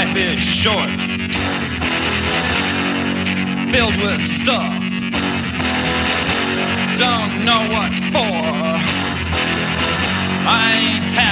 Life is short, filled with stuff. Don't know what for. I ain't happy.